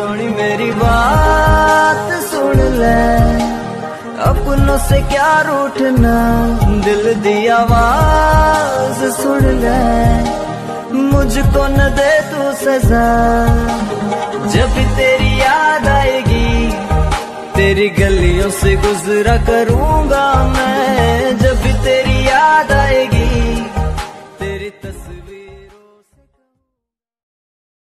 सोनी मेरी बात, सुन ले। अपनों से क्या रूठना, दिल दी आवाज़, सुन ले। मुझको न दे तू सजा, जब तेरी याद आएगी, तेरी गलियों से गुजरा करूँगा मैं। जब तेरी